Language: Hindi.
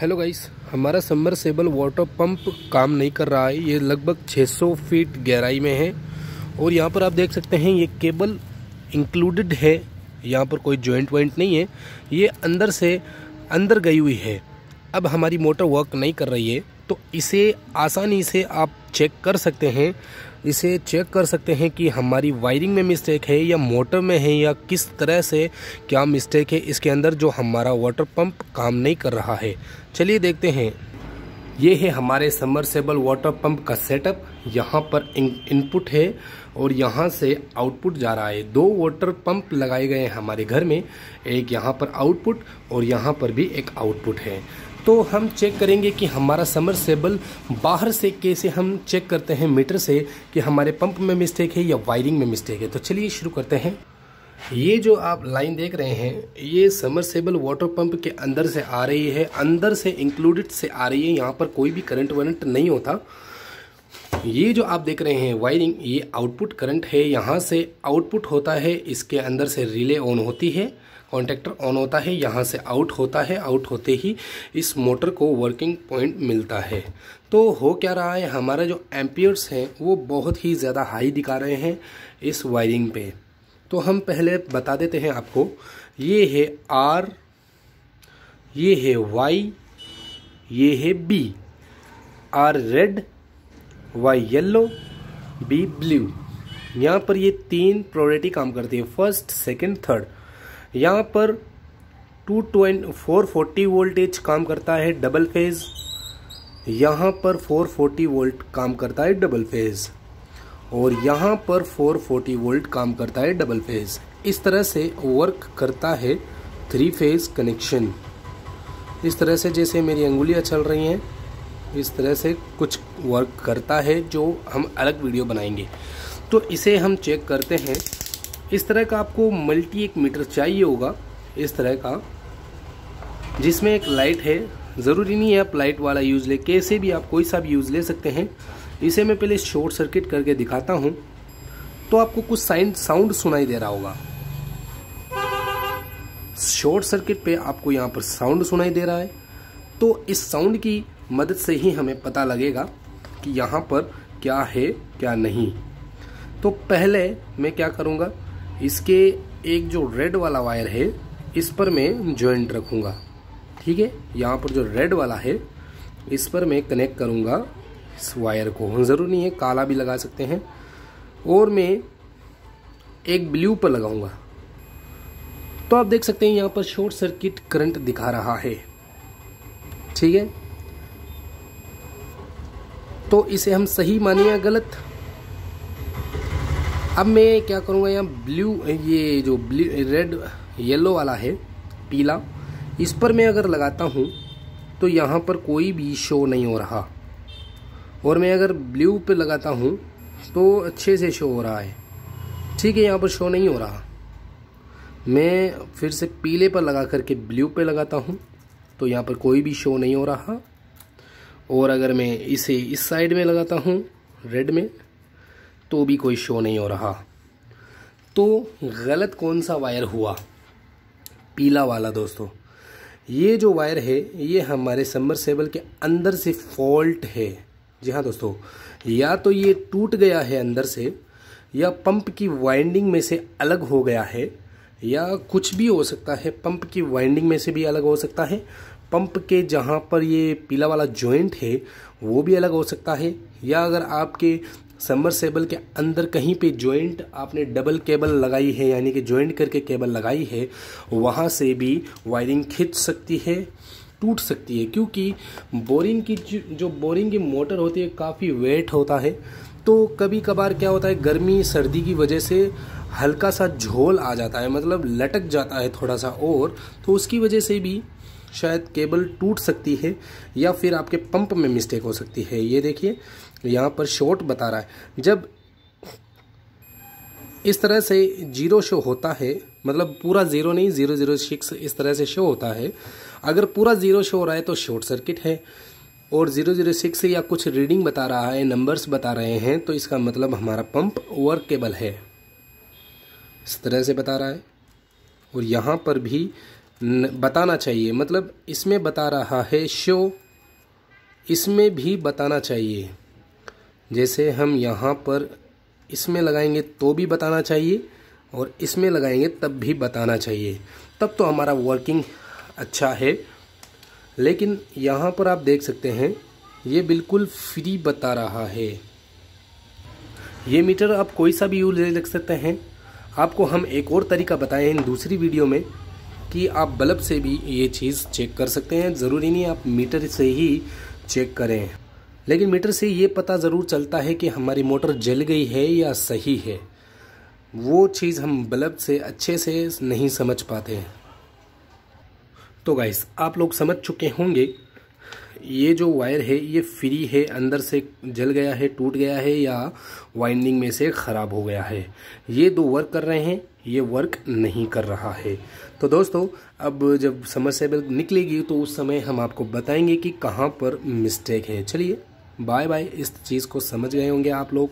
हेलो गाइस हमारा सबमर्सेबल वाटर पंप काम नहीं कर रहा है। ये लगभग 600 फीट गहराई में है। और यहाँ पर आप देख सकते हैं, ये केबल इंक्लूडेड है। यहाँ पर कोई जॉइंट वॉइंट नहीं है। ये अंदर से अंदर गई हुई है। अब हमारी मोटर वर्क नहीं कर रही है। तो इसे आसानी से आप चेक कर सकते हैं। इसे चेक कर सकते हैं कि हमारी वायरिंग में मिस्टेक है या मोटर में है या किस तरह से क्या मिस्टेक है इसके अंदर जो हमारा वाटर पंप काम नहीं कर रहा है। चलिए देखते हैं। ये है हमारे समरसेबल वाटर पंप का सेटअप यहाँ पर इनपुट है और यहाँ से आउटपुट जा रहा है। दो वाटर पंप लगाए गए हैं हमारे घर में। एक यहाँ पर आउटपुट और यहाँ पर भी एक आउटपुट है। तो हम चेक करेंगे कि हमारा समर सेबल बाहर से कैसे हम चेक करते हैं मीटर से कि हमारे पंप में मिस्टेक है या वायरिंग में मिस्टेक है। तो चलिए शुरू करते हैं। ये जो आप लाइन देख रहे हैं, ये समरसेबल वाटर पंप के अंदर से आ रही है। अंदर से इंक्लूडेड से आ रही है। यहाँ पर कोई भी करंट वरंट नहीं होता। ये जो आप देख रहे हैं वायरिंग ये आउटपुट करंट है, यहाँ से आउटपुट होता है, इसके अंदर से रिले ऑन होती है कॉन्टेक्टर ऑन होता है, यहाँ से आउट होता है आउट होते ही इस मोटर को वर्किंग पॉइंट मिलता है। तो हो क्या रहा है, हमारा जो एम्पियर्स हैं, वो बहुत ही ज़्यादा हाई दिखा रहे हैं इस वायरिंग पे। तो हम पहले बता देते हैं आपको, ये है आर ये है वाई ये है B R red Y yellow B blue. यहाँ पर ये तीन प्रोरेटी काम करती है फ़र्स्ट सेकंड थर्ड यहाँ पर two twenty four forty voltage काम करता है डबल फ़ेज़ यहाँ पर फोर फोर्टी वोल्ट काम करता है डबल फ़ेज़ और यहाँ पर फोर फोर्टी वोल्ट काम करता है डबल फ़ेज़ इस तरह से वर्क करता है थ्री फ़ेज़ कनेक्शन इस तरह से जैसे मेरी अंगुलियाँ चल रही हैं इस तरह से कुछ वर्क करता है जो हम अलग वीडियो बनाएँगे। तो इसे हम चेक करते हैं। इस तरह का आपको मल्टी एक मीटर चाहिए होगा, इस तरह का, जिसमें एक लाइट है। ज़रूरी नहीं है आप लाइट वाला यूज़ ले, कैसे भी आप कोई सा भी यूज़ ले सकते हैं। इसे मैं पहले शॉर्ट सर्किट करके दिखाता हूँ। तो आपको कुछ साइन साउंड सुनाई दे रहा होगा। शॉर्ट सर्किट पे आपको यहाँ पर साउंड सुनाई दे रहा है। तो इस साउंड की मदद से ही हमें पता लगेगा कि यहाँ पर क्या है, क्या नहीं। तो पहले मैं क्या करूँगा? इसके एक जो रेड वाला वायर है, इस पर मैं ज्वाइंट रखूँगा। ठीक है? यहाँ पर जो रेड वाला है, इस पर मैं कनेक्ट करूँगा इस वायर को। ज़रूरी नहीं है, काला भी लगा सकते हैं। और मैं एक ब्लू पर लगाऊँगा। तो आप देख सकते हैं, यहाँ पर शॉर्ट सर्किट करंट दिखा रहा है। ठीक है? तो इसे हम सही माने या गलत? अब मैं क्या करूँगा यहाँ ब्लू, ये जो ब्लू, रेड, येलो वाला है, पीला, इस पर मैं अगर लगाता हूँ तो यहाँ पर कोई भी शो नहीं हो रहा। और मैं अगर ब्लू पे लगाता हूँ तो अच्छे से शो हो रहा है। ठीक है, यहाँ पर शो नहीं हो रहा। मैं फिर से पीले पर लगा करके ब्लू पे लगाता हूँ। तो यहाँ पर कोई भी शो नहीं हो रहा। और अगर मैं इसे इस साइड में लगाता हूँ रेड में तो भी कोई शो नहीं हो रहा। तो गलत कौन सा वायर हुआ? पीला वाला दोस्तों। ये जो वायर है, ये हमारे सबमर्सेबल के अंदर से फॉल्ट है। जी हाँ दोस्तों, या तो ये टूट गया है अंदर से, या पंप की वाइंडिंग में से अलग हो गया है। या कुछ भी हो सकता है, पंप की वाइंडिंग में से भी अलग हो सकता है। पंप के जहाँ पर ये पीला वाला जॉइंट है, वो भी अलग हो सकता है। या अगर आपके सबमर्सेबल के अंदर कहीं पे जॉइंट आपने डबल केबल लगाई है, यानी कि जॉइंट करके केबल लगाई है, वहाँ से भी वायरिंग खिंच सकती है, टूट सकती है। क्योंकि बोरिंग की जो बोरिंग की मोटर होती है, काफ़ी वेट होता है। तो कभी कभार क्या होता है, गर्मी, सर्दी की वजह से हल्का सा झोल आ जाता है मतलब लटक जाता है थोड़ा सा और तो उसकी वजह से भी शायद केबल टूट सकती है या फिर आपके पंप में मिस्टेक हो सकती है। ये देखिए, यहाँ पर शॉर्ट बता रहा है। जब इस तरह से ज़ीरो शो होता है मतलब पूरा ज़ीरो नहीं, ज़ीरो ज़ीरो सिक्स इस तरह से शो होता है, अगर पूरा ज़ीरो शो हो रहा है तो शॉर्ट सर्किट है। और ज़ीरो ज़ीरो सिक्स या कुछ रीडिंग बता रहा है, नंबर्स बता रहे हैं तो इसका मतलब हमारा पंप वर्केबल है। इस तरह से बता रहा है। और यहाँ पर भी बताना चाहिए। मतलब इसमें बता रहा है, शो इसमें भी बताना चाहिए। जैसे हम यहाँ पर इसमें लगाएँगे तो भी बताना चाहिए और इसमें लगाएँगे तब भी बताना चाहिए। तब तो हमारा वर्किंग अच्छा है। लेकिन यहाँ पर आप देख सकते हैं, ये बिल्कुल फ्री बता रहा है। ये मीटर आप कोई सा भी यूज़ ले सकते हैं। आपको हम एक और तरीका बताए हैं दूसरी वीडियो में कि आप बल्ब से भी ये चीज़ चेक कर सकते हैं। ज़रूरी नहीं आप मीटर से ही चेक करें। लेकिन मीटर से ये पता ज़रूर चलता है कि हमारी मोटर जल गई है या सही है। वो चीज़ हम बल्ब से अच्छे से नहीं समझ पाते हैं। तो गाइस, आप लोग समझ चुके होंगे ये जो वायर है, ये फ्री है, अंदर से जल गया है, टूट गया है या वाइंडिंग में से ख़राब हो गया है। ये दो वर्क कर रहे हैं, ये वर्क नहीं कर रहा है। तो दोस्तों, अब जब समस्याबल निकलेगी तो उस समय हम आपको बताएँगे कि कहाँ पर मिस्टेक है। चलिए बाय बाय इस चीज़ को समझ गए होंगे आप लोग।